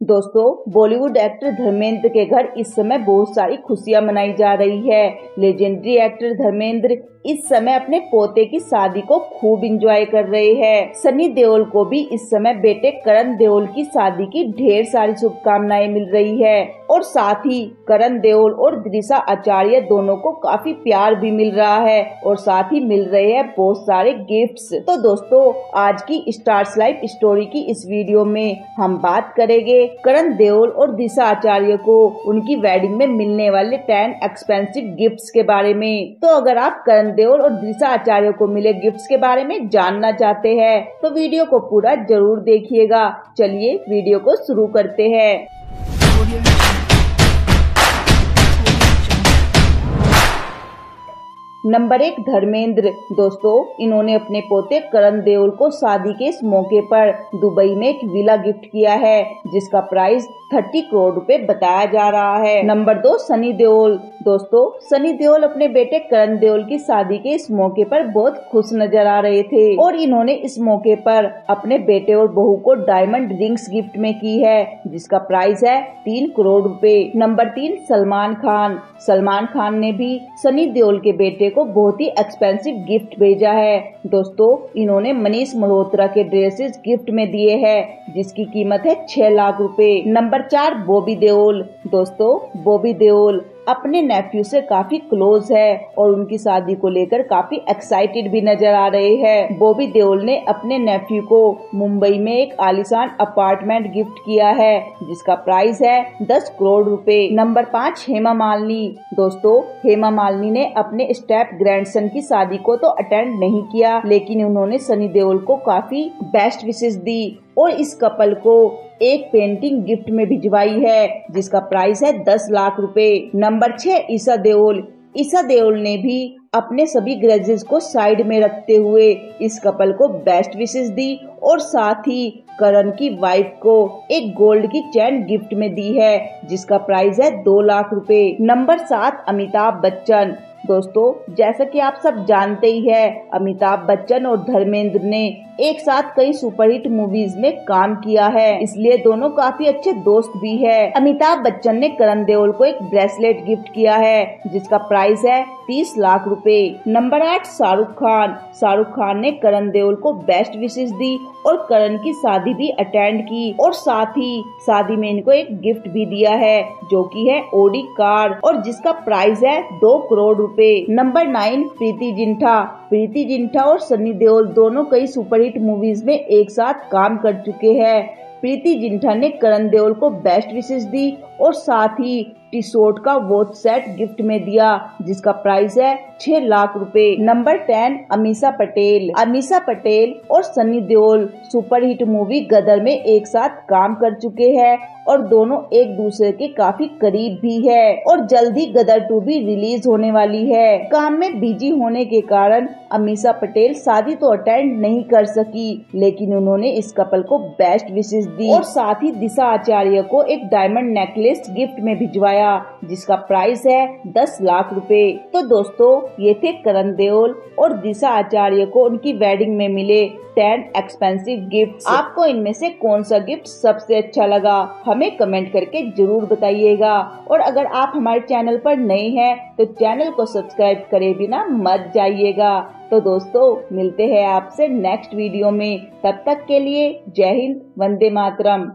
दोस्तों बॉलीवुड एक्टर धर्मेंद्र के घर इस समय बहुत सारी खुशियाँ मनाई जा रही है। लेजेंडरी एक्टर धर्मेंद्र इस समय अपने पोते की शादी को खूब इंजॉय कर रहे हैं। सनी देओल को भी इस समय बेटे करण देओल की शादी की ढेर सारी शुभकामनाएँ मिल रही है। और साथ ही करण देओल और दिशा आचार्य दोनों को काफ़ी प्यार भी मिल रहा है और साथ ही मिल रहे हैं बहुत सारे गिफ्ट्स तो दोस्तों, आज की स्टार्स लाइफ स्टोरी की इस वीडियो में हम बात करेंगे करण देओल और दिशा आचार्य को उनकी वेडिंग में मिलने वाले टेन एक्सपेंसिव गिफ्ट्स के बारे में। तो अगर आप करण देओल और दिशा आचार्य को मिले गिफ्ट्स के बारे में जानना चाहते हैं तो वीडियो को पूरा ज़रूर देखिएगा। चलिए वीडियो को शुरू करते हैं। नंबर एक, धर्मेंद्र। दोस्तों, इन्होंने अपने पोते करण देओल को शादी के इस मौके पर दुबई में एक विला गिफ्ट किया है, जिसका प्राइस थर्टी करोड़ रुपए बताया जा रहा है। नंबर दो सनी देओल दोस्तों सनी देओल अपने बेटे करण देओल की शादी के इस मौके पर बहुत खुश नज़र आ रहे थे और इन्होंने इस मौके पर अपने बेटे और बहू को डायमंड रिंग्स गिफ्ट में की है, जिसका प्राइस है तीन करोड़ रूपए। नंबर तीन, सलमान खान। सलमान खान ने भी सनी देओल के बेटे को बहुत ही एक्सपेंसिव गिफ्ट भेजा है। दोस्तों, इन्होंने मनीष मल्होत्रा के ड्रेसेस गिफ्ट में दिए हैं, जिसकी कीमत है छह लाख रुपए। नंबर चार बॉबी देओल दोस्तों बॉबी देओल अपने नेफ्यू से काफ़ी क्लोज है और उनकी शादी को लेकर काफ़ी एक्साइटेड भी नज़र आ रहे हैं। बॉबी देओल ने अपने नेफ्यू को मुंबई में एक आलिशान अपार्टमेंट गिफ्ट किया है, जिसका प्राइस है दस करोड़ रुपए। नंबर पाँच, हेमा मालिनी। दोस्तों, हेमा मालिनी ने अपने स्टेप ग्रैंडसन की शादी को तो अटेंड नहीं किया, लेकिन उन्होंने सनी देओल को काफ़ी बेस्ट विशेष दी। और इस कपल को एक पेंटिंग गिफ्ट में भिजवाई है, जिसका प्राइस है दस लाख रुपए। नंबर छह, ईसा देओल। ईसा देओल ने भी अपने सभी ग्रजेस को साइड में रखते हुए इस कपल को बेस्ट विशेष दी और साथ ही करण की वाइफ को एक गोल्ड की चैन गिफ्ट में दी है, जिसका प्राइस है दो लाख रुपए। नंबर सात, अमिताभ बच्चन। दोस्तों, जैसा कि आप सब जानते ही है, अमिताभ बच्चन और धर्मेंद्र ने एक साथ कई सुपरहिट मूवीज़ में काम किया है। इसलिए दोनों काफ़ी अच्छे दोस्त भी है। अमिताभ बच्चन ने करण देओल को एक ब्रेसलेट गिफ्ट किया है, जिसका प्राइस है तीस लाख रुपए। नंबर आठ, शाहरुख खान। शाहरुख खान ने करण देओल को बेस्ट विशेष दी और करण की शादी भी अटेंड की। और साथ ही, शादी में इनको एक गिफ्ट भी दिया है, जो कि है ओडी कार और जिसका प्राइस है दो करोड़ रुपए। नंबर नाइन प्रीति जिंठा। प्रीति जिंठा और सनी देओल दोनों कई सुपरहिट मूवीज़ में एक साथ काम कर चुके हैं। प्रीति जिंठा ने करण देओल को बेस्ट विशेष दी और साथ ही टी शर्ट का वॉच सेट गिफ्ट में दिया, जिसका प्राइस है छह लाख रुपए। Number ten Ameesha Patel. Amisha Patel और सनी देओल सुपरहिट मूवी गदर में एक साथ काम कर चुके हैं और दोनों एक दूसरे के काफ़ी करीब भी है और जल्द ही गदर टू भी रिलीज़ होने वाली है। काम में बिज़ी होने के कारण अमीषा पटेल शादी तो अटेंड नहीं कर सकी, लेकिन उन्होंने इस कपल को बेस्ट विशेष दी। और साथ ही दिशा आचार्य को एक डायमंड नेकलेस गिफ्ट में भिजवाया जिसका प्राइस है दस लाख रुपए। तो दोस्तों ये थे करण देओल और दिशा आचार्य को उनकी वेडिंग में मिले टेन एक्सपेंसिव गिफ्ट आपको इनमें से कौन सा गिफ्ट सबसे अच्छा लगा हमें कमेंट करके ज़रूर बताइएगा। और अगर आप हमारे चैनल पर नए हैं तो चैनल को सब्सक्राइब करे बिना मत जाइएगा। तो दोस्तों, मिलते हैं आपसे नेक्स्ट वीडियो में। तब तक के लिए जय हिंद, वंदे मातरम।